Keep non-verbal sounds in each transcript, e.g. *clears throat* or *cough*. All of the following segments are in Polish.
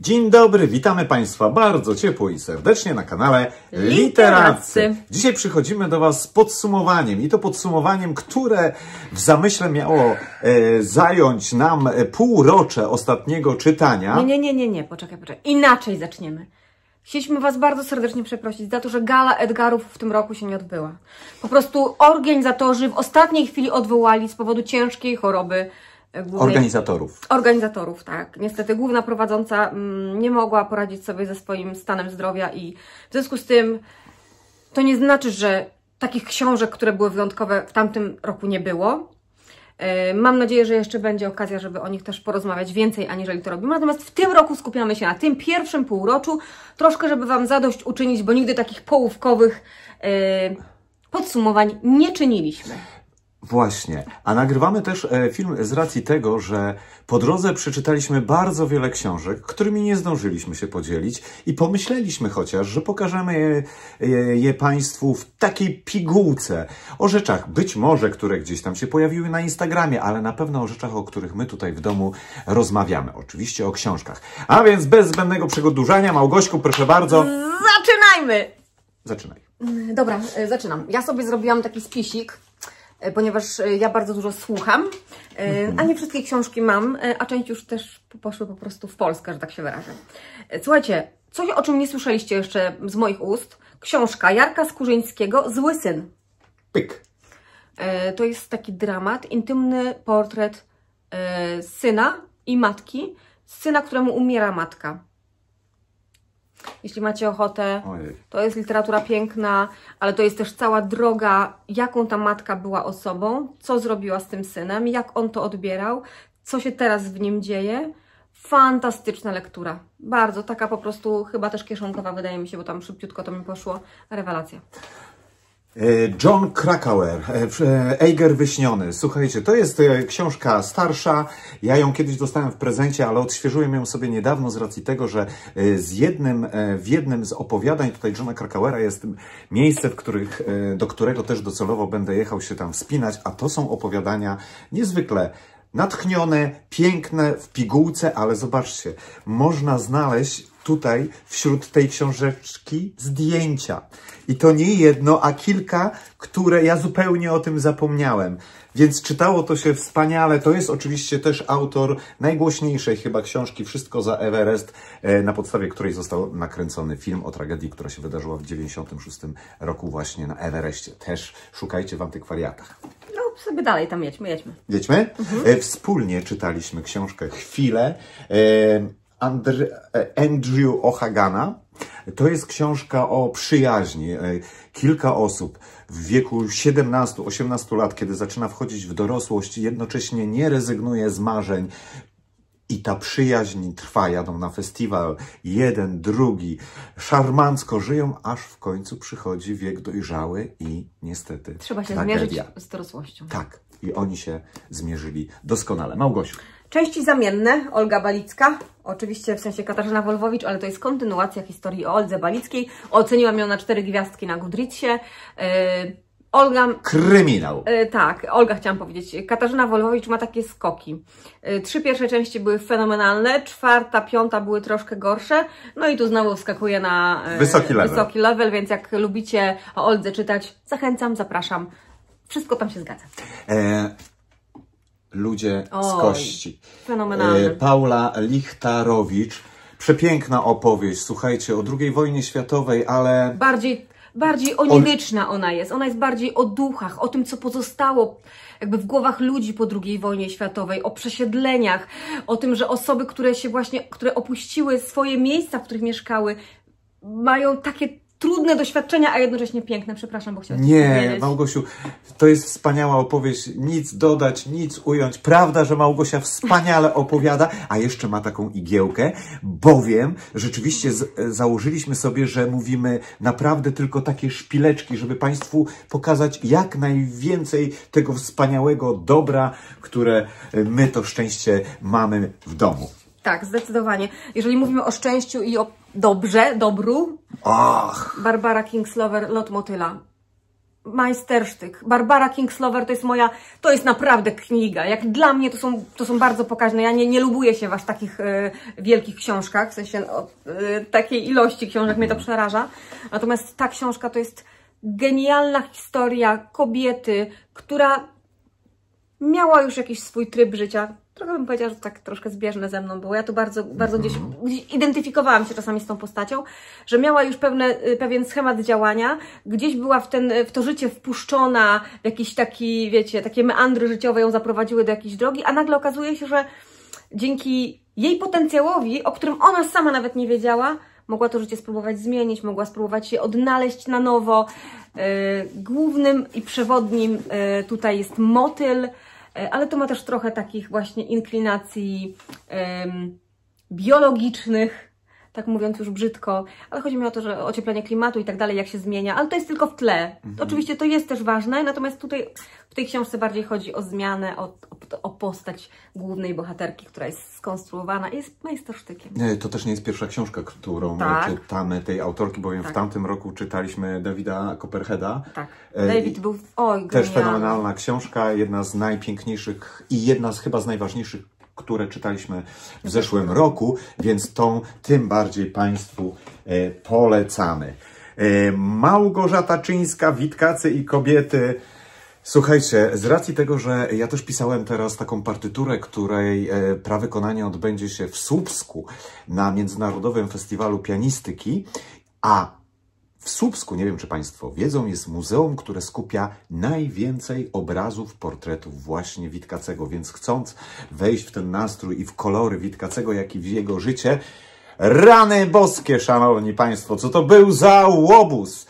Dzień dobry, witamy Państwa bardzo ciepło i serdecznie na kanale Literaccy. Literaccy. Dzisiaj przychodzimy do Was z podsumowaniem i to podsumowaniem, które w zamyśle miało e, zająć nam e, półrocze ostatniego czytania. Nie, nie, nie, nie, nie, poczekaj, poczekaj. Inaczej zaczniemy. Chcieliśmy Was bardzo serdecznie przeprosić za to, że gala Edgarów w tym roku się nie odbyła. Po prostu organizatorzy w ostatniej chwili odwołali z powodu ciężkiej choroby głównej Organizatorów. Organizatorów, tak. Niestety główna prowadząca mm, nie mogła poradzić sobie ze swoim stanem zdrowia i w związku z tym to nie znaczy, że takich książek, które były wyjątkowe w tamtym roku nie było. E, Mam nadzieję, że jeszcze będzie okazja, żeby o nich też porozmawiać więcej, aniżeli to robimy. Natomiast w tym roku skupiamy się na tym pierwszym półroczu, troszkę, żeby Wam zadość uczynić, bo nigdy takich połówkowych e, podsumowań nie czyniliśmy. Właśnie. A nagrywamy też e, film z racji tego, że po drodze przeczytaliśmy bardzo wiele książek, którymi nie zdążyliśmy się podzielić i pomyśleliśmy chociaż, że pokażemy je, je, je Państwu w takiej pigułce o rzeczach, być może, które gdzieś tam się pojawiły na Instagramie, ale na pewno o rzeczach, o których my tutaj w domu rozmawiamy. Oczywiście o książkach. A więc bez zbędnego przedłużania, Małgośku, proszę bardzo, Zaczynajmy! zaczynaj. Dobra, e, zaczynam. Ja sobie zrobiłam taki spisik, ponieważ e, ja bardzo dużo słucham, e, a nie wszystkie książki mam, e, a część już też poszły po prostu w Polskę, że tak się wyrażę. E, Słuchajcie, coś o czym nie słyszeliście jeszcze z moich ust. Książka Jarka Skurzyńskiego Zły Syn. Pyk. E, To jest taki dramat, intymny portret e, syna i matki, syna, któremu umiera matka. Jeśli macie ochotę, Ojej. to jest literatura piękna, ale to jest też cała droga, jaką ta matka była osobą, co zrobiła z tym synem, jak on to odbierał, co się teraz w nim dzieje. Fantastyczna lektura. Bardzo, taka po prostu chyba też kieszonkowa wydaje mi się, bo tam szybciutko to mi poszło. Rewelacja. E, John Krakauer, e, e, Eiger Wyśniony. Słuchajcie, to jest książka starsza. Ja ją kiedyś dostałem w prezencie, ale odświeżyłem ją sobie niedawno z racji tego, że z jednym, w jednym z opowiadań tutaj Johna Krakauera jest miejsce, w których, do którego też docelowo będę jechał się tam wspinać, a to są opowiadania niezwykle natchnione, piękne, w pigułce, ale zobaczcie, można znaleźć tutaj wśród tej książeczki zdjęcia. I to nie jedno, a kilka, które ja zupełnie o tym zapomniałem. Więc czytało to się wspaniale. To jest oczywiście też autor najgłośniejszej chyba książki Wszystko za Everest, e, na podstawie której został nakręcony film o tragedii, która się wydarzyła w 96 roku właśnie na Everestie. Też szukajcie w antykwariatach. No sobie dalej tam jedźmy, jedźmy. Jedźmy. E, Wspólnie czytaliśmy książkę Chwilę e, Andr- e, Andrew O'Hagana. To jest książka o przyjaźni. E, Kilka osób w wieku 17-18 lat, kiedy zaczyna wchodzić w dorosłość, jednocześnie nie rezygnuje z marzeń. I ta przyjaźń trwa, jadą na festiwal, jeden, drugi, szarmancko żyją, aż w końcu przychodzi wiek dojrzały i niestety Trzeba się tragedia. zmierzyć z dorosłością. Tak, i oni się zmierzyli doskonale. Małgosiu, Części zamienne, Olga Balicka, oczywiście w sensie Katarzyna Wolwowicz, ale to jest kontynuacja historii o Oldze Balickiej. Oceniłam ją na cztery gwiazdki na Goodreadsie. Yy, Olga, kryminał. yy, tak, Olga chciałam powiedzieć. Katarzyna Wolwowicz ma takie skoki. Yy, trzy pierwsze części były fenomenalne, czwarta, piąta były troszkę gorsze, no i tu znowu wskakuje na yy, Wysoki level. wysoki level, więc jak lubicie o Oldze czytać, zachęcam, zapraszam. Wszystko tam się zgadza. E, ludzie z Oj, kości. fenomenalne. E, Paula Lichtarowicz. Przepiękna opowieść, słuchajcie, o II wojnie światowej, ale bardziej, bardziej oniryczna ona jest. Ona jest bardziej o duchach, o tym, co pozostało jakby w głowach ludzi po II wojnie światowej, o przesiedleniach, o tym, że osoby, które się właśnie, które opuściły swoje miejsca, w których mieszkały, mają takie trudne doświadczenia, a jednocześnie piękne. Przepraszam, bo chciałam nie, powiedzieć. Małgosiu, to jest wspaniała opowieść, nic dodać, nic ująć. Prawda, że Małgosia wspaniale opowiada, a jeszcze ma taką igiełkę, bowiem rzeczywiście założyliśmy sobie, że mówimy naprawdę tylko takie szpileczki, żeby Państwu pokazać jak najwięcej tego wspaniałego dobra, które my to szczęście mamy w domu. Tak, zdecydowanie. Jeżeli mówimy o szczęściu i o dobrze, dobru, Ach, Barbara Kingslover, Lot Motyla. majstersztyk. Barbara Kingslover to jest moja, to jest naprawdę kniga. Jak dla mnie to są, to są bardzo pokaźne. Ja nie, nie lubuję się w aż takich e, wielkich książkach, w sensie e, takiej ilości książek mnie to przeraża. Natomiast ta książka to jest genialna historia kobiety, która miała już jakiś swój tryb życia. Trochę bym powiedziała, że tak troszkę zbieżne ze mną było. Ja tu bardzo, bardzo gdzieś, gdzieś identyfikowałam się czasami z tą postacią, że miała już pewne, y, pewien schemat działania, gdzieś była w, ten, w to życie wpuszczona, w jakiś taki, wiecie, takie meandry życiowe ją zaprowadziły do jakiejś drogi, a nagle okazuje się, że dzięki jej potencjałowi, o którym ona sama nawet nie wiedziała, mogła to życie spróbować zmienić, mogła spróbować się odnaleźć na nowo. Yy, głównym i przewodnim yy, tutaj jest motyl, ale to ma też trochę takich właśnie inklinacji biologicznych, tak mówiąc już brzydko, ale chodzi mi o to, że ocieplenie klimatu i tak dalej, jak się zmienia, ale to jest tylko w tle. Mhm. Oczywiście to jest też ważne, natomiast tutaj w tej książce bardziej chodzi o zmianę, o, o, o postać głównej bohaterki, która jest skonstruowana i jest majstersztykiem. To też nie jest pierwsza książka, którą tak. czytamy tej autorki, bowiem tak. w tamtym roku czytaliśmy Dawida Copperheada. Tak, e, David był, oj, Też fenomenalna książka, jedna z najpiękniejszych i jedna z chyba z najważniejszych które czytaliśmy w zeszłym roku, więc tą tym bardziej Państwu e, polecamy. E, Małgorzata Czyńska, Witkacy i kobiety. Słuchajcie, z racji tego, że ja też pisałem teraz taką partyturę, której e, prawykonanie odbędzie się w Słupsku na Międzynarodowym Festiwalu Pianistyki, a w Słupsku, nie wiem czy Państwo wiedzą, jest muzeum, które skupia najwięcej obrazów, portretów właśnie Witkacego, więc chcąc wejść w ten nastrój i w kolory Witkacego, jak i w jego życie, rany boskie, szanowni Państwo, co to był za łobuz!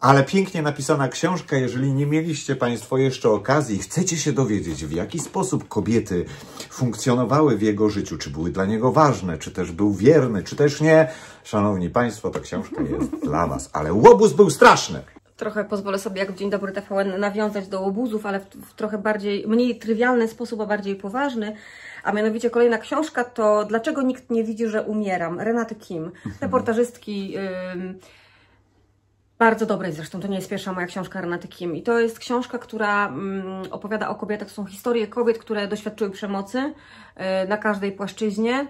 Ale pięknie napisana książka, jeżeli nie mieliście Państwo jeszcze okazji, chcecie się dowiedzieć, w jaki sposób kobiety funkcjonowały w jego życiu, czy były dla niego ważne, czy też był wierny, czy też nie. Szanowni Państwo, ta książka jest *laughs* dla Was, ale łobuz był straszny. Trochę pozwolę sobie, jak w Dzień Dobry TVN, nawiązać do łobuzów, ale w, w trochę bardziej, mniej trywialny sposób, a bardziej poważny. A mianowicie kolejna książka to Dlaczego nikt nie widzi, że umieram? Renaty Kim, mhm. reportażystki. Yy, bardzo dobrej zresztą, to nie jest pierwsza moja książka Renaty Kim. I to jest książka, która mm, opowiada o kobietach. To są historie kobiet, które doświadczyły przemocy y, na każdej płaszczyźnie. Y,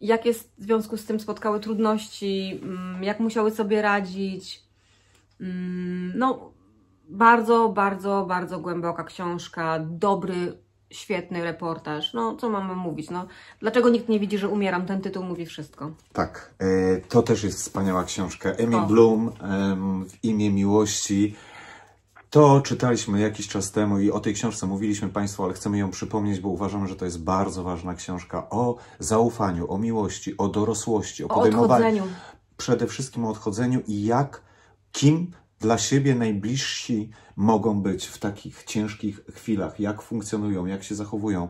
jakie w związku z tym spotkały trudności, y, jak musiały sobie radzić. Mm, no, bardzo, bardzo, bardzo głęboka książka, dobry świetny reportaż. No, co mamy mówić? No, dlaczego nikt nie widzi, że umieram? Ten tytuł mówi wszystko. Tak, e, to też jest wspaniała książka. O. Bloom w imię miłości. To czytaliśmy jakiś czas temu i o tej książce mówiliśmy Państwu, ale chcemy ją przypomnieć, bo uważamy, że to jest bardzo ważna książka o zaufaniu, o miłości, o dorosłości, o, o podejmowaniu. Odchodzeniu. Przede wszystkim o odchodzeniu i jak, kim dla siebie najbliżsi mogą być w takich ciężkich chwilach, jak funkcjonują, jak się zachowują.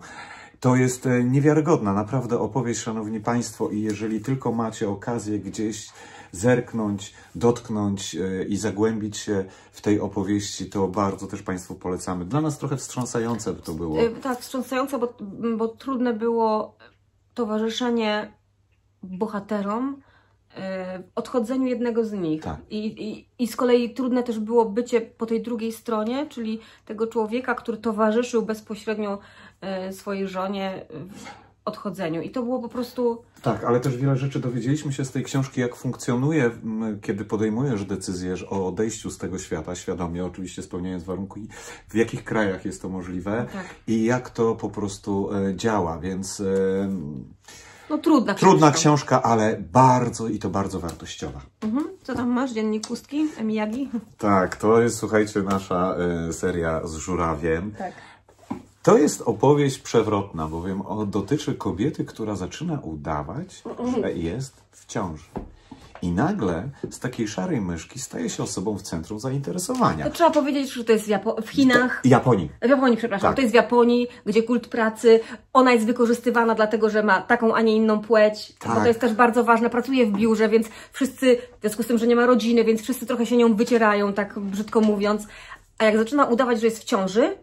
To jest e, niewiarygodna, naprawdę opowieść, Szanowni Państwo, i jeżeli tylko macie okazję gdzieś zerknąć, dotknąć e, i zagłębić się w tej opowieści, to bardzo też Państwu polecamy. Dla nas trochę wstrząsające by to było. E, tak, wstrząsające, bo, bo trudne było towarzyszenie bohaterom, odchodzeniu jednego z nich. Tak. I, i, I z kolei trudne też było bycie po tej drugiej stronie, czyli tego człowieka, który towarzyszył bezpośrednio e, swojej żonie w odchodzeniu. I to było po prostu. Tak, ale też wiele rzeczy dowiedzieliśmy się z tej książki, jak funkcjonuje, kiedy podejmujesz decyzję o odejściu z tego świata, świadomie, oczywiście spełniając warunki, w jakich krajach jest to możliwe tak. i jak to po prostu e, działa. Więc. No trudna książka. Trudna książka, ale bardzo i to bardzo wartościowa. Mhm. Co tam masz? Dziennik pustki? Emiyagi? *laughs* Tak, to jest, słuchajcie, nasza y, seria z żurawiem. Tak. To jest opowieść przewrotna, bowiem dotyczy kobiety, która zaczyna udawać, że jest w ciąży. I nagle z takiej szarej myszki staje się osobą w centrum zainteresowania. To trzeba powiedzieć, że to jest w, Japo w Chinach. W Japonii. W Japonii, przepraszam. Tak. To jest w Japonii, gdzie kult pracy, ona jest wykorzystywana dlatego, że ma taką, a nie inną płeć. Tak. Bo to jest też bardzo ważne. Pracuje w biurze, więc wszyscy, w związku z tym, że nie ma rodziny, więc wszyscy trochę się nią wycierają, tak brzydko mówiąc. A jak zaczyna udawać, że jest w ciąży,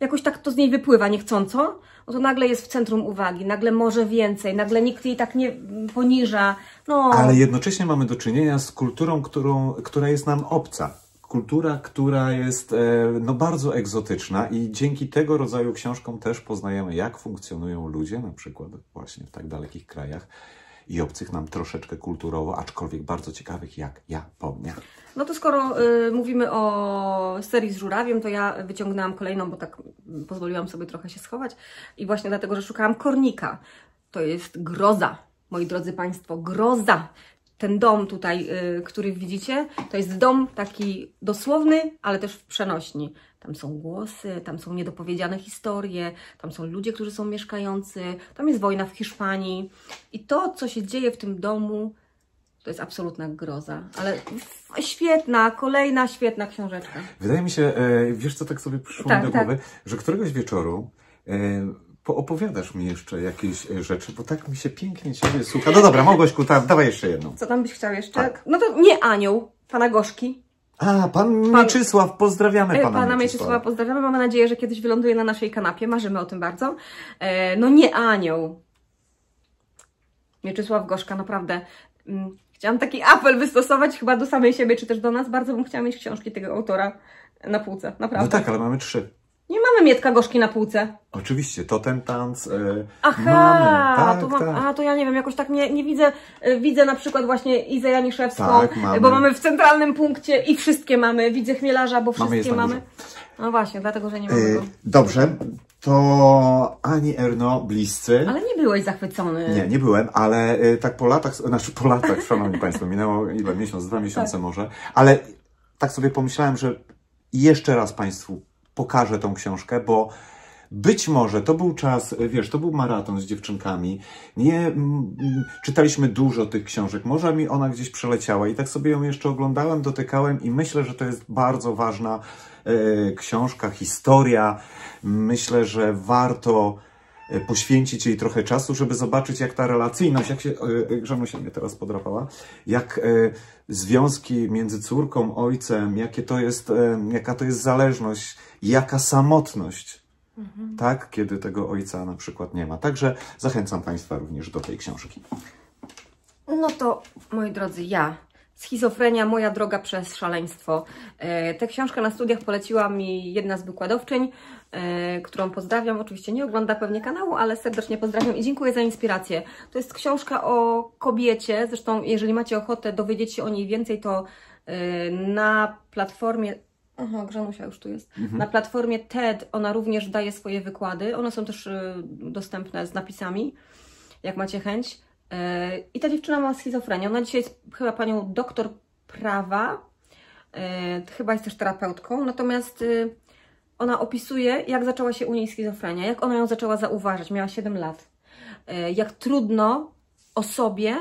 jakoś tak to z niej wypływa niechcąco, no to nagle jest w centrum uwagi, nagle może więcej, nagle nikt jej tak nie poniża. No, Ale jednocześnie mamy do czynienia z kulturą, którą, która jest nam obca. Kultura, która jest e, no, bardzo egzotyczna i dzięki tego rodzaju książkom też poznajemy, jak funkcjonują ludzie, na przykład właśnie w tak dalekich krajach i obcych nam troszeczkę kulturowo, aczkolwiek bardzo ciekawych jak Japonia. No to skoro y, mówimy o serii z żurawiem, to ja wyciągnęłam kolejną, bo tak pozwoliłam sobie trochę się schować. I właśnie dlatego, że szukałam kornika. To jest groza, moi drodzy Państwo, groza. Ten dom tutaj, y, który widzicie, to jest dom taki dosłowny, ale też w przenośni. Tam są głosy, tam są niedopowiedziane historie, tam są ludzie, którzy są mieszkający, tam jest wojna w Hiszpanii. I to, co się dzieje w tym domu, to jest absolutna groza. Ale świetna, kolejna świetna książeczka. Wydaje mi się, e, wiesz co tak sobie przyszło Tak, mi do tak. głowy, że któregoś wieczoru e, poopowiadasz mi jeszcze jakieś e, rzeczy, bo tak mi się pięknie Ciebie słucha. No dobra, Małgośku, ta, dawaj jeszcze jedną. Co tam byś chciał jeszcze? Tak. No to nie anioł, pana Gorzki. A, pan Mieczysław, pozdrawiamy E, pana, Pana Mieczysława pozdrawiamy. Mamy nadzieję, że kiedyś wyląduje na naszej kanapie. Marzymy o tym bardzo. E, no nie anioł. Mieczysław Gorzka, naprawdę. Mm, Chciałam taki apel wystosować chyba do samej siebie, czy też do nas. Bardzo bym chciała mieć książki tego autora na półce. No Naprawdę. tak, ale mamy trzy. Nie mamy Mietka Gorzki na półce. Oczywiście, Totem Tanz e, Aha, mamy. Tak, to mam, tak. a to ja nie wiem, jakoś tak nie, nie widzę. y, Widzę na przykład właśnie Izę Janiszewską, Tak, mamy. bo mamy w centralnym punkcie i wszystkie mamy. Widzę Chmielarza, bo Mamy, wszystkie na mamy. No właśnie, dlatego, że nie mamy E, go. dobrze, to Ani Erno, bliscy. Ale nie byłeś zachwycony. Nie, nie byłem, ale e, tak po latach, znaczy po latach, szanowni Państwo, minęło ile, miesiąc, dwa miesiące Tak. może, ale tak sobie pomyślałem, że jeszcze raz Państwu pokażę tą książkę, bo być może to był czas, e, wiesz, to był maraton z dziewczynkami, nie mm, czytaliśmy dużo tych książek, może mi ona gdzieś przeleciała i tak sobie ją jeszcze oglądałem, dotykałem i myślę, że to jest bardzo ważna e, książka, historia. Myślę, że warto e, poświęcić jej trochę czasu, żeby zobaczyć, jak ta relacyjność, jak się, e, Grzanu się mnie teraz podrapała, jak e, związki między córką, ojcem, jakie to jest, e, jaka to jest zależność, jaka samotność, tak, kiedy tego ojca na przykład nie ma. Także zachęcam Państwa również do tej książki. No to, moi drodzy, ja. Schizofrenia, moja droga przez szaleństwo. E, Tę książkę na studiach poleciła mi jedna z wykładowczyń, e, którą pozdrawiam. Oczywiście nie ogląda pewnie kanału, ale serdecznie pozdrawiam i dziękuję za inspirację. To jest książka o kobiecie. Zresztą, jeżeli macie ochotę dowiedzieć się o niej więcej, to e, na platformie. Aha, Grzanusia już tu jest. Na platformie TED ona również daje swoje wykłady. One są też e, dostępne z napisami, jak macie chęć. E, I ta dziewczyna ma schizofrenię. Ona dzisiaj jest chyba panią doktor prawa, e, chyba jest też terapeutką, natomiast ona opisuje, jak zaczęła się u niej schizofrenia, jak ona ją zaczęła zauważać. Miała 7 lat. Jak trudno osobie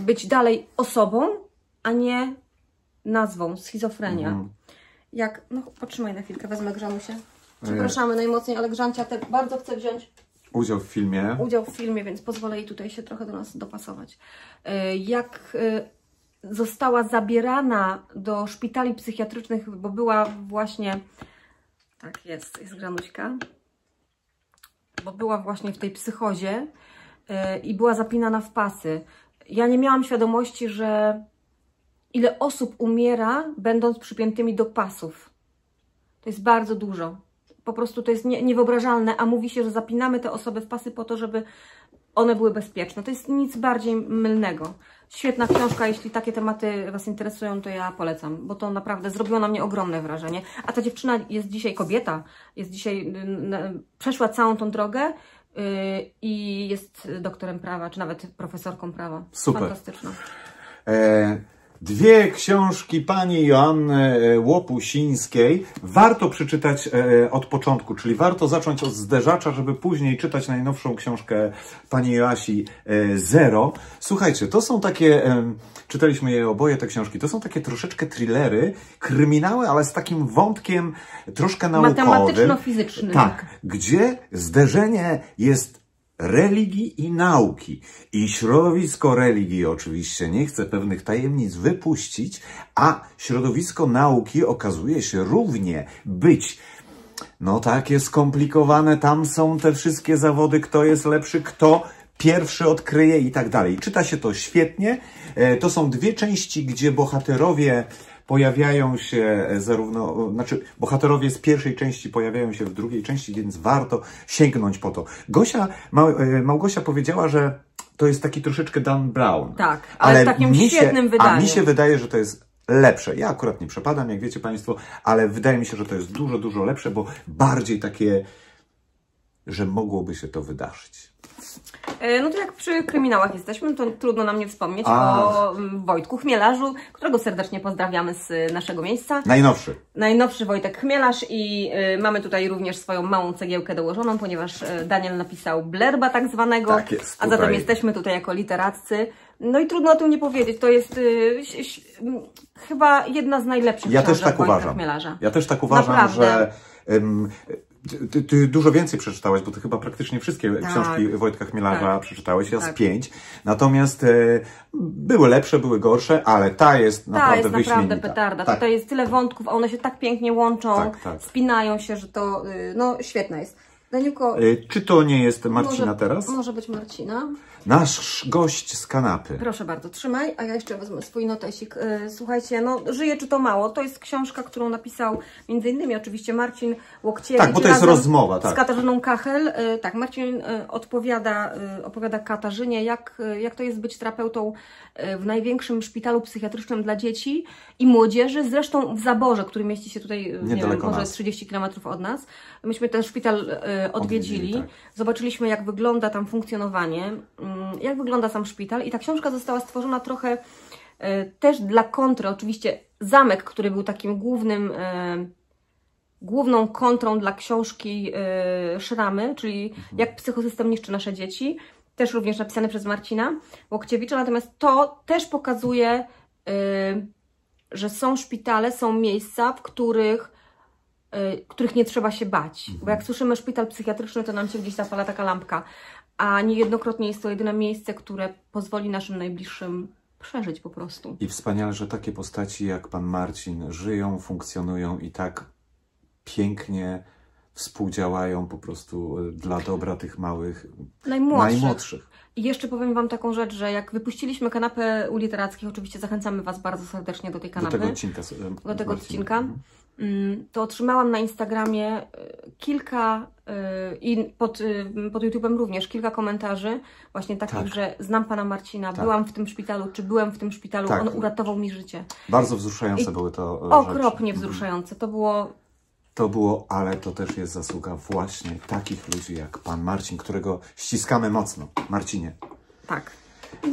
być dalej osobą, a nie nazwą schizofrenia. Mhm. Jak, no potrzymaj na chwilkę, wezmę Grzanusię. Przepraszamy najmocniej, ale Grzancia te bardzo chce wziąć Udział w filmie. udział w filmie, więc pozwolę jej tutaj się trochę do nas dopasować. E, Jak e, została zabierana do szpitali psychiatrycznych, bo była właśnie. Tak jest, jest granuśka. Bo była właśnie w tej psychozie e, i była zapinana w pasy. Ja nie miałam świadomości, że ile osób umiera, będąc przypiętymi do pasów. To jest bardzo dużo. Po prostu to jest nie, niewyobrażalne, a mówi się, że zapinamy te osoby w pasy po to, żeby one były bezpieczne. To jest nic bardziej mylnego. Świetna książka, jeśli takie tematy Was interesują, to ja polecam, bo to naprawdę zrobiło na mnie ogromne wrażenie. A ta dziewczyna jest dzisiaj kobieta, jest dzisiaj, przeszła całą tą drogę y, i jest doktorem prawa, czy nawet profesorką prawa. Super. Fantastyczna. E, Dwie książki pani Joanny e, Łopusińskiej warto przeczytać e, od początku, czyli warto zacząć od zderzacza, żeby później czytać najnowszą książkę pani Joasi e, Zero. Słuchajcie, to są takie, czytaliśmy je oboje te książki, to są takie troszeczkę thrillery, kryminały, ale z takim wątkiem troszkę naukowym. Matematyczno-fizycznym. Tak, gdzie zderzenie jest religii i nauki. I środowisko religii oczywiście nie chce pewnych tajemnic wypuścić, a środowisko nauki okazuje się równie być No takie skomplikowane, tam są te wszystkie zawody, kto jest lepszy, kto pierwszy odkryje i tak dalej. Czyta się to świetnie. E, To są dwie części, gdzie bohaterowie pojawiają się zarówno, znaczy bohaterowie z pierwszej części pojawiają się w drugiej części, więc warto sięgnąć po to. Gosia, e, Małgosia powiedziała, że to jest taki troszeczkę Dan Brown. Tak, ale w takim mi świetnym się, wydaniu. A mi się wydaje, że to jest lepsze. Ja akurat nie przepadam, jak wiecie Państwo, ale wydaje mi się, że to jest dużo, dużo lepsze, bo bardziej takie, że mogłoby się to wydarzyć. E, No to jak przy kryminałach jesteśmy, to trudno nam nie wspomnieć A. o mm, Wojtku Chmielarzu, którego serdecznie pozdrawiamy z y, naszego miejsca. Najnowszy. Najnowszy Wojtek Chmielarz i y, mamy tutaj również swoją małą cegiełkę dołożoną, ponieważ y, Daniel napisał blerba tak zwanego, Tak jest, a zatem jesteśmy tutaj jako literaccy. No i trudno o tym nie powiedzieć, to jest y, ś- m, chyba jedna z najlepszych Ja też tak Wojtka uważam. Chmielarza. Ja też tak uważam, Naprawdę. że ty, ty, dużo więcej przeczytałaś, bo ty chyba praktycznie wszystkie Tak. książki Wojtka Chmielarza Tak. przeczytałeś, ja z Tak. pięć. Natomiast e, były lepsze, były gorsze, ale ta jest Ta naprawdę jest naprawdę petarda. Tak. Tutaj jest tyle wątków, a one się tak pięknie łączą, Tak, tak. spinają się, że to y, no świetna jest. Daniuko, E, Czy to nie jest Marcina może, teraz? Może być Marcina. Nasz gość z kanapy. Proszę bardzo, trzymaj, a ja jeszcze wezmę swój notesik. Yy, Słuchajcie, no żyje czy to mało? To jest książka, którą napisał między innymi oczywiście Marcin Łokciewicz. Tak, bo to jest rozmowa, tak. Z Katarzyną Kachel. Yy, Tak, Marcin yy, odpowiada, opowiada Katarzynie, jak, jak to jest być terapeutą w największym szpitalu psychiatrycznym dla dzieci i młodzieży, zresztą w Zaborze, który mieści się tutaj, nie wiem, może nas. 30 km od nas. Myśmy ten szpital odwiedzili. Odwiedzili, tak. Zobaczyliśmy, jak wygląda tam funkcjonowanie, mm, jak wygląda sam szpital i ta książka została stworzona trochę e, też dla kontry. Oczywiście zamek, który był takim głównym, e, główną kontrą dla książki e, Szramy, czyli jak psychosystem niszczy nasze dzieci, też również napisane przez Marcina Łokciewicza, natomiast to też pokazuje, że są szpitale, są miejsca, w których których nie trzeba się bać. Bo jak słyszymy szpital psychiatryczny, to nam się gdzieś zapala taka lampka. A niejednokrotnie jest to jedyne miejsce, które pozwoli naszym najbliższym przeżyć po prostu. I wspaniale, że takie postaci jak pan Marcin żyją, funkcjonują i tak pięknie współdziałają po prostu e, dla dobra tych małych, Najmłodszych. najmłodszych. I jeszcze powiem Wam taką rzecz, że jak wypuściliśmy kanapę u literackich, oczywiście zachęcamy Was bardzo serdecznie do tej Do kanapy. tego odcinka. e, do tego Marcina. odcinka, Mhm. To otrzymałam na Instagramie y, kilka y, i pod, y, pod YouTube'em również kilka komentarzy właśnie takich, Tak. że znam pana Marcina, Tak. byłam w tym szpitalu, czy byłem w tym szpitalu, Tak. on uratował mi życie. Bardzo wzruszające I były to e, Okropnie rzeczy. wzruszające. To było To było, ale to też jest zasługa właśnie takich ludzi jak pan Marcin, którego ściskamy mocno. Marcinie. tak.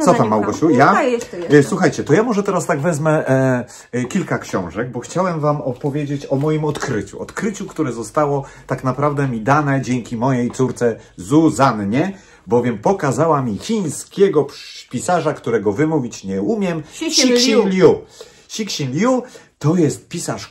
Co tam, Małgosiu? Ja? Jeszcze. Słuchajcie, to ja może teraz tak wezmę e, e, kilka książek, bo chciałem Wam opowiedzieć o moim odkryciu. Odkryciu, które zostało tak naprawdę mi dane dzięki mojej córce Zuzannie, bowiem pokazała mi chińskiego pisarza, którego wymówić nie umiem. Cixin Liu. Cixin Liu to jest pisarz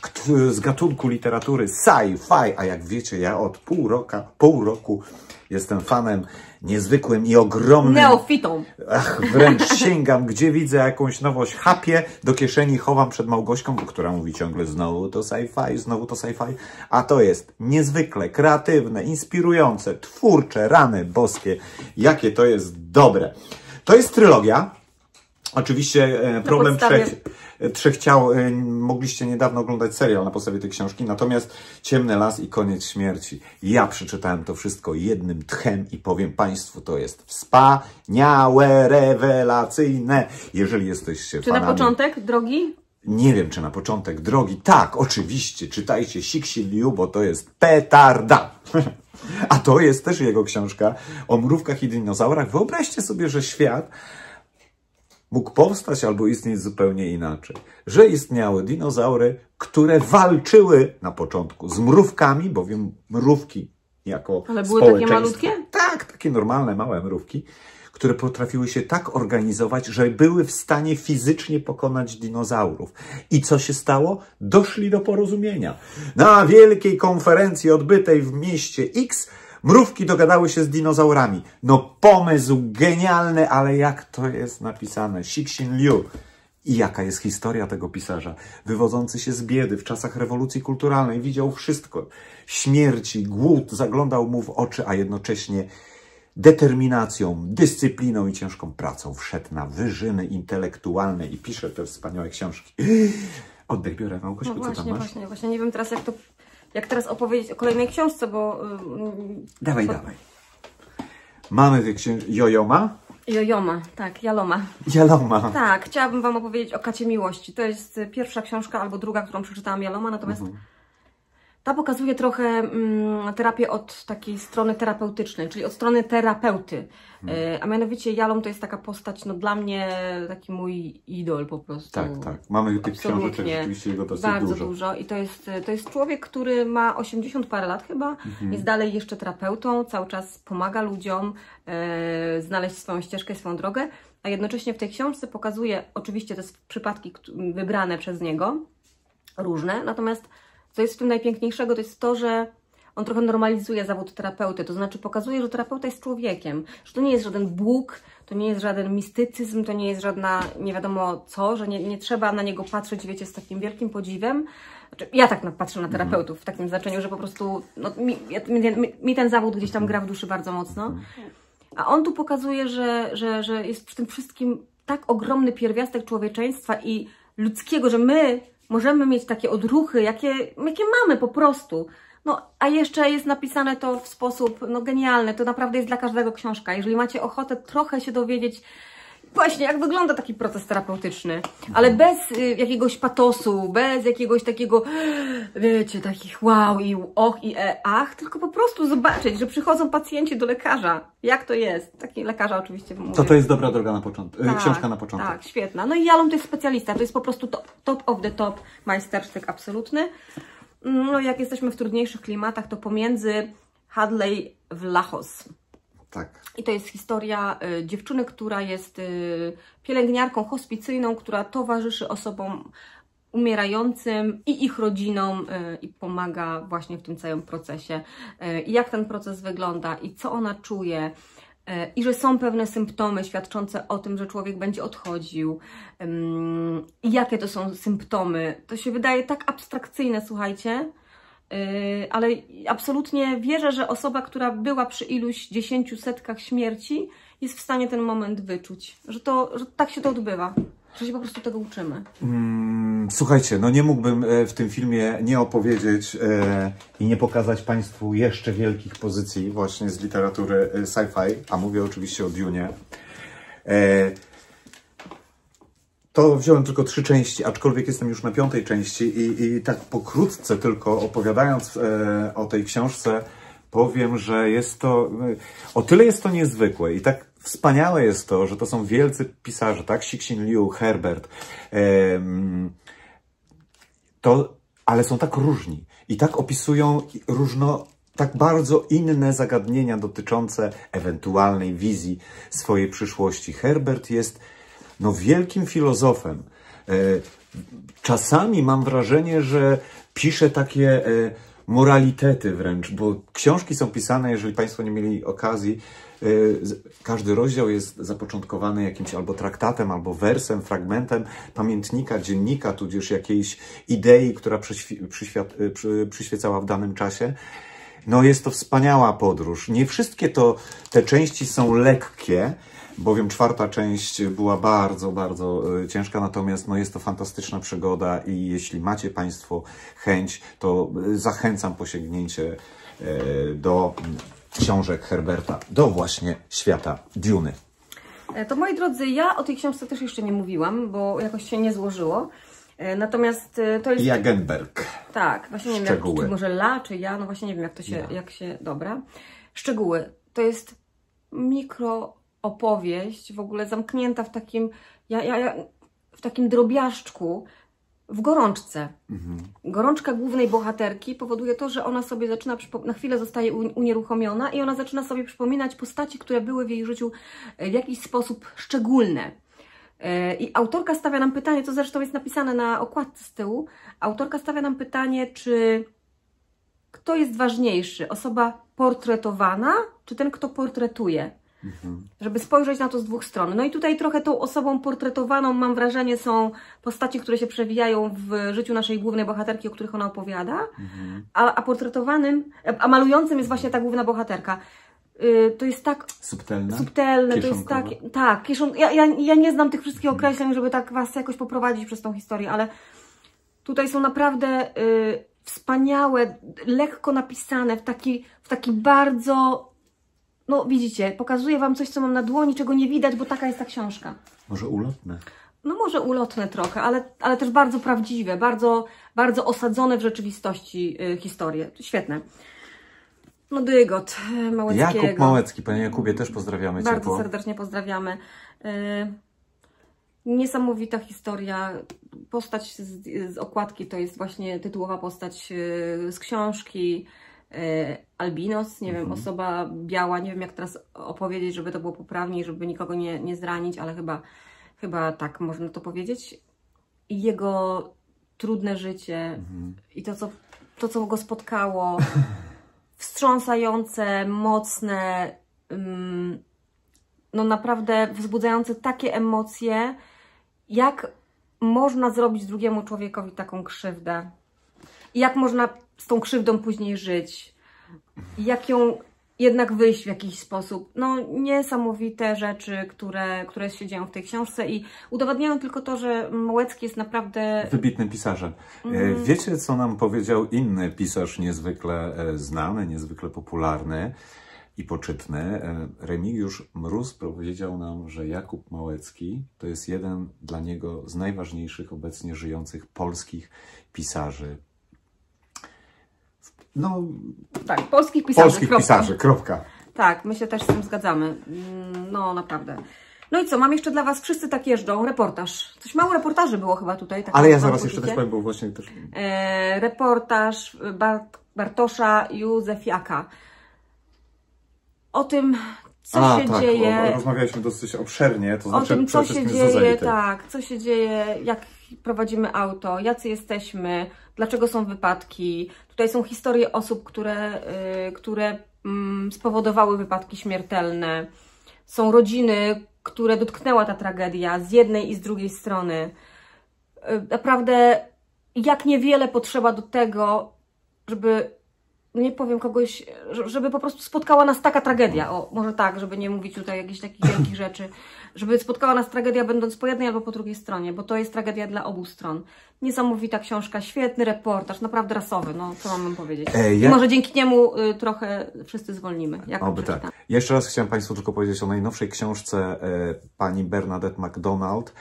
z gatunku literatury sci-fi, a jak wiecie, ja od pół, roka, pół roku jestem fanem niezwykłym i ogromnym. Neofitą. Ach, wręcz *laughs* sięgam, gdzie widzę jakąś nowość, hapię, do kieszeni chowam przed Małgośką, która mówi ciągle znowu to sci-fi, znowu to sci-fi, a to jest niezwykle kreatywne, inspirujące, twórcze, rany boskie, jakie to jest dobre. To jest trylogia. Oczywiście e, problem podstawie- trzech, e, trzech ciał. e, Mogliście niedawno oglądać serial na podstawie tej książki, natomiast Ciemny Las i Koniec Śmierci. Ja przeczytałem to wszystko jednym tchem i powiem Państwu, to jest wspaniałe, rewelacyjne. Jeżeli jesteście Czy na fanami... początek, drogi? Nie wiem, czy na początek drogi. Tak, oczywiście, czytajcie Sixi Liu, bo to jest petarda. *laughs* A to jest też jego książka o mrówkach i dinozaurach. Wyobraźcie sobie, że świat mógł powstać albo istnieć zupełnie inaczej. Że istniały dinozaury, które walczyły na początku z mrówkami, bowiem mrówki jako Ale były takie malutkie? Tak, takie normalne, małe mrówki, które potrafiły się tak organizować, że były w stanie fizycznie pokonać dinozaurów. I co się stało? Doszli do porozumienia. Na wielkiej konferencji odbytej w mieście X mrówki dogadały się z dinozaurami. No pomysł genialny, ale jak to jest napisane? Cixin Liu. I jaka jest historia tego pisarza? Wywodzący się z biedy w czasach rewolucji kulturalnej, widział wszystko. Śmierci, głód zaglądał mu w oczy, a jednocześnie determinacją, dyscypliną i ciężką pracą wszedł na wyżyny intelektualne i pisze te wspaniałe książki. Oddech biorę, Małgosiu, No co tam właśnie, masz? właśnie, właśnie nie wiem teraz jak to, jak teraz opowiedzieć o kolejnej książce, bo ym, Dawaj, dawaj. Mamy wyksię... Jojoma? Jojoma, tak, Jaloma. Jaloma. Tak, chciałabym Wam opowiedzieć o Kacie Miłości. To jest y, pierwsza książka albo druga, którą przeczytałam Jaloma, natomiast ta pokazuje trochę mm, terapię od takiej strony terapeutycznej, czyli od strony terapeuty. Y, a mianowicie Jalom to jest taka postać, no dla mnie taki mój idol po prostu. Tak, tak. Mamy tych książeczek rzeczywiście jego dosyć Bardzo dużo. dużo. I to jest, to jest człowiek, który ma 80 parę lat chyba, Mhm. jest dalej jeszcze terapeutą, cały czas pomaga ludziom e, znaleźć swoją ścieżkę, swoją drogę, a jednocześnie w tej książce pokazuje, oczywiście te przypadki wybrane przez niego, różne, natomiast co jest w tym najpiękniejszego, to jest to, że on trochę normalizuje zawód terapeuty, to znaczy pokazuje, że terapeuta jest człowiekiem, że to nie jest żaden Bóg, to nie jest żaden mistycyzm, to nie jest żadna nie wiadomo co, że nie, nie trzeba na niego patrzeć, wiecie, z takim wielkim podziwem. Znaczy, ja tak patrzę na terapeutów w takim znaczeniu, że po prostu no, mi, mi, mi ten zawód gdzieś tam gra w duszy bardzo mocno. A on tu pokazuje, że, że, że jest przy tym wszystkim tak ogromny pierwiastek człowieczeństwa i ludzkiego, że my możemy mieć takie odruchy, jakie, jakie mamy po prostu. No, a jeszcze jest napisane to w sposób no, genialny. To naprawdę jest dla każdego książka. Jeżeli macie ochotę trochę się dowiedzieć, właśnie jak wygląda taki proces terapeutyczny, ale bez y, jakiegoś patosu, bez jakiegoś takiego, wiecie, takich wow i och i e, ach, tylko po prostu zobaczyć, że przychodzą pacjenci do lekarza. Jak to jest? Taki lekarza oczywiście mówię. To to jest dobra droga na początek. Tak, książka na początek. Tak, świetna. No i Jalom to jest specjalista, to jest po prostu top, top of the top majstersztyk absolutny. No jak jesteśmy w trudniejszych klimatach, to pomiędzy Hadley w Lachos. Tak. I to jest historia y, dziewczyny, która jest y, pielęgniarką hospicyjną, która towarzyszy osobom umierającym i ich rodzinom y, i pomaga właśnie w tym całym procesie. I jak ten proces wygląda i co ona czuje. I że są pewne symptomy świadczące o tym, że człowiek będzie odchodził. I jakie to są symptomy? To się wydaje tak abstrakcyjne, słuchajcie, ale absolutnie wierzę, że osoba, która była przy iluś dziesięciu setkach śmierci, jest w stanie ten moment wyczuć. Że, to, że tak się to odbywa. Że się po prostu tego uczymy. Mm, Słuchajcie, no nie mógłbym e, w tym filmie nie opowiedzieć e, i nie pokazać Państwu jeszcze wielkich pozycji właśnie z literatury e, sci-fi, a mówię oczywiście o Dune. E, to wziąłem tylko trzy części, aczkolwiek jestem już na piątej części i, i tak pokrótce tylko opowiadając e, o tej książce, powiem, że jest to, e, o tyle jest to niezwykłe i tak wspaniałe jest to, że to są wielcy pisarze, tak? Cixin Liu, Herbert, to, ale są tak różni i tak opisują różno, tak bardzo inne zagadnienia dotyczące ewentualnej wizji swojej przyszłości. Herbert jest no, wielkim filozofem. E, Czasami mam wrażenie, że pisze takie e, moralitety wręcz, bo książki są pisane, jeżeli Państwo nie mieli okazji, e, każdy rozdział jest zapoczątkowany jakimś albo traktatem, albo wersem, fragmentem pamiętnika, dziennika, tudzież jakiejś idei, która przyświecała w danym czasie. No jest to wspaniała podróż. Nie wszystkie to, te części są lekkie, bowiem czwarta część była bardzo, bardzo e, ciężka, natomiast no jest to fantastyczna przygoda i jeśli macie Państwo chęć, to e, zachęcam po sięgnięcie e, do książek Herberta, do właśnie świata Duny. To moi drodzy, ja o tej książce też jeszcze nie mówiłam, bo jakoś się nie złożyło. Natomiast to jest. Jagenberg. Tak, właśnie nie wiem, jak, czy może la, czy ja, no właśnie nie wiem, jak to się, Ja. jak się, dobra. Szczegóły. To jest mikro opowieść, w ogóle zamknięta w takim, ja, ja, ja, w takim drobiażdżku, w gorączce. Gorączka głównej bohaterki powoduje to, że ona sobie zaczyna, na chwilę zostaje unieruchomiona i ona zaczyna sobie przypominać postaci, które były w jej życiu e, w jakiś sposób szczególne. E, I autorka stawia nam pytanie, co zresztą jest napisane na okładce z tyłu. Autorka stawia nam pytanie, czy kto jest ważniejszy? Osoba portretowana, czy ten, kto portretuje? Żeby spojrzeć na to z dwóch stron. No i tutaj trochę tą osobą portretowaną, mam wrażenie, są postaci, które się przewijają w życiu naszej głównej bohaterki, o których ona opowiada, a, a portretowanym, a malującym jest właśnie ta główna bohaterka. Y, to jest tak Subtelne? subtelne, to jest tak, tak, kieszon, ja, ja, ja nie znam tych wszystkich określeń, żeby tak Was jakoś poprowadzić przez tą historię, ale tutaj są naprawdę y, wspaniałe, lekko napisane, w taki, w taki bardzo, no widzicie, pokazuję Wam coś, co mam na dłoni, czego nie widać, bo taka jest ta książka. Może ulotne? No może ulotne trochę, ale, ale też bardzo prawdziwe, bardzo, bardzo osadzone w rzeczywistości y, historie. Świetne. No dygot y, Małeckiego. Jakub Małecki, panie Jakubie, też pozdrawiamy Bardzo ciepło. serdecznie pozdrawiamy. Y, Niesamowita historia. Postać z, z okładki to jest właśnie tytułowa postać y, z książki. Y, Albinos, nie wiem, osoba biała, nie wiem jak teraz opowiedzieć, żeby to było poprawniej, żeby nikogo nie, nie zranić, ale chyba, chyba tak można to powiedzieć. I jego trudne życie i to co, to, co go spotkało, *laughs* wstrząsające, mocne, ym, no naprawdę wzbudzające takie emocje, jak można zrobić drugiemu człowiekowi taką krzywdę. I jak można z tą krzywdą później żyć. Jak ją jednak wyjść w jakiś sposób. No niesamowite rzeczy, które, które się dzieją w tej książce i udowadniają tylko to, że Małecki jest naprawdę Wybitnym pisarzem. Mhm. Wiecie, co nam powiedział inny pisarz niezwykle e, znany, niezwykle popularny i poczytny? E, Remigiusz Mróz powiedział nam, że Jakub Małecki to jest jeden dla niego z najważniejszych obecnie żyjących polskich pisarzy. No, tak, polskich pisarzy. polskich kropka. pisarzy, kropka. Tak, my się też z tym zgadzamy. Mm, No, naprawdę. No i co, mam jeszcze dla Was, wszyscy tak jeżdżą, reportaż. Coś mało reportaży było chyba tutaj. tak Ale ja zaraz jeszcze też powiem, bo właśnie też... E, reportaż Bart, Bartosza Józefiaka. O tym, co A, się tak, dzieje. o, rozmawialiśmy dosyć obszernie, to o znaczy tym, co się dzieje, tak, co się dzieje, jak prowadzimy auto, jacy jesteśmy, dlaczego są wypadki. Tutaj są historie osób, które, y, które mm, spowodowały wypadki śmiertelne. Są rodziny, które dotknęła ta tragedia z jednej i z drugiej strony. Y, Naprawdę, jak niewiele potrzeba do tego, żeby nie powiem kogoś, że- żeby po prostu spotkała nas taka tragedia. O, może tak, żeby nie mówić tutaj jakichś takich wielkich *clears throat* rzeczy. Żeby spotkała nas tragedia będąc po jednej albo po drugiej stronie, bo to jest tragedia dla obu stron. Niesamowita książka, świetny reportaż, naprawdę rasowy, no co mam powiedzieć. I ja- może dzięki niemu y, trochę wszyscy zwolnimy. Jak Oby tak. przeczytam. Jeszcze raz chciałem Państwu tylko powiedzieć o najnowszej książce e, pani Bernadette MacDonald.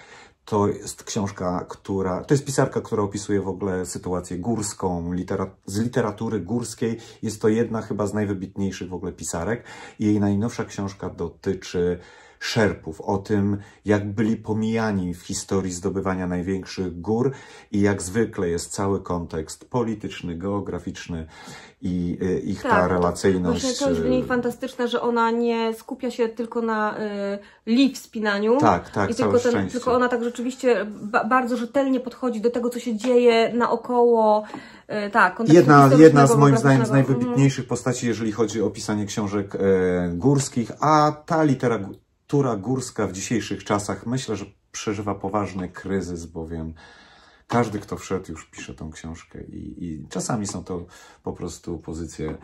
To jest książka, która. To jest pisarka, która opisuje w ogóle sytuację górską, z literatury górskiej. Jest to jedna chyba z najwybitniejszych w ogóle pisarek. Jej najnowsza książka dotyczy szerpów, o tym, jak byli pomijani w historii zdobywania największych gór i jak zwykle jest cały kontekst polityczny, geograficzny i y, ich ta Tak, relacyjność. Właśnie to jest w y, niej fantastyczne, że ona nie skupia się tylko na y, li wspinaniu. Tak, tak, I tylko, ten, tylko ona tak rzeczywiście ba bardzo rzetelnie podchodzi do tego, co się dzieje naokoło. Y, tak, Jedna, jedna z moim zdaniem z. Mhm. najwybitniejszych postaci, jeżeli chodzi o pisanie książek e, górskich, a ta literatura górska w dzisiejszych czasach myślę, że przeżywa poważny kryzys, bowiem każdy, kto wszedł, już pisze tą książkę i, i czasami są to po prostu pozycje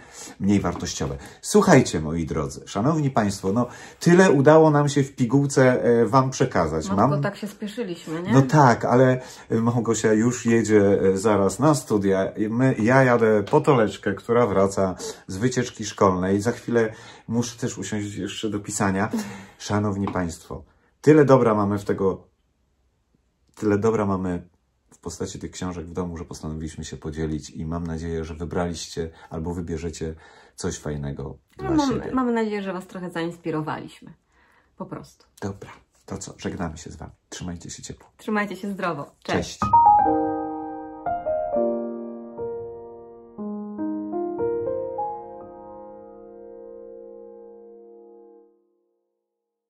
mniej wartościowe. Słuchajcie, moi drodzy, szanowni państwo, no tyle udało nam się w pigułce e, wam przekazać. No, tylko tak się spieszyliśmy, nie? No tak, ale Małgosia już jedzie e, zaraz na studia. My, ja jadę po Toleczkę, która wraca z wycieczki szkolnej. Za chwilę muszę też usiąść jeszcze do pisania. Szanowni Państwo, tyle dobra mamy w tego, tyle dobra mamy w postaci tych książek w domu, że postanowiliśmy się podzielić i mam nadzieję, że wybraliście albo wybierzecie coś fajnego No, dla mam, siebie. mamy nadzieję, że Was trochę zainspirowaliśmy. Po prostu. Dobra, to co? Żegnamy się z Wami. Trzymajcie się ciepło. Trzymajcie się zdrowo. Cześć. Cześć.